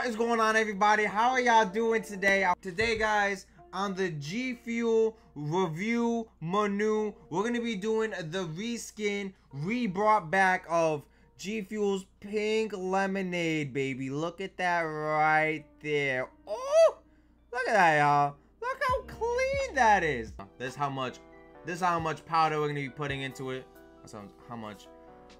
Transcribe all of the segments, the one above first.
What is going on, everybody? How are y'all doing today? Today, guys, on the G Fuel review menu, we're gonna be doing the reskin, re-brought back of G Fuel's Pink Lemonade, baby. Look at that right there. Oh, look at that, y'all. Look how clean that is. This is how much. This is how much powder we're gonna be putting into it. That's how much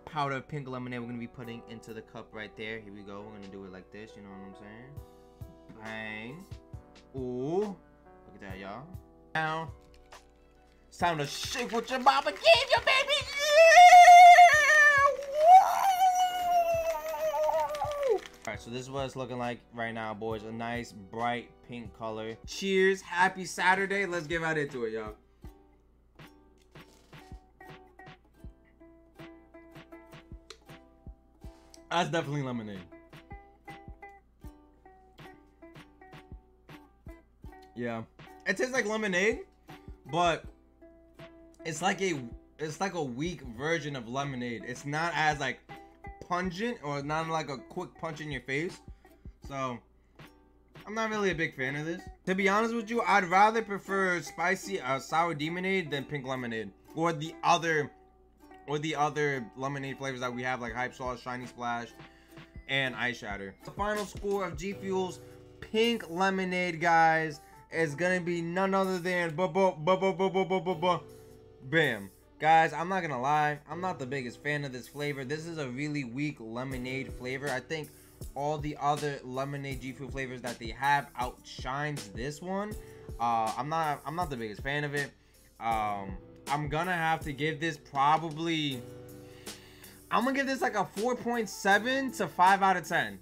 powder pink lemonade we're gonna be putting into the cup right there. Here we go. We're gonna do it like this. You know what I'm saying? Bang. Ooh. Look at that, y'all. Now, it's time to shake what your mama gave you, baby. Alright, so this is what it's looking like right now, boys. A nice, bright pink color. Cheers. Happy Saturday. Let's get right into it, y'all. That's definitely lemonade. Yeah. It tastes like lemonade, but it's like a it's like a weak version of lemonade. It's not as like pungent or not like a quick punch in your face. So I'm not really a big fan of this. To be honest with you, I'd rather prefer spicy uh, sour demonade than pink lemonade or the other or the other lemonade flavors that we have like hype sauce shiny splash and ice shatter. The final score of g fuel's pink lemonade guys is gonna be none other than bam. Guys i'm not gonna lie i'm not the biggest fan of this flavor. This is a really weak lemonade flavor. I think all the other lemonade g fuel flavors that they have outshines this one. Uh i'm not i'm not the biggest fan of it. Um I'm gonna have to give this probably I'm gonna give this like a 4.7 to 5 out of 10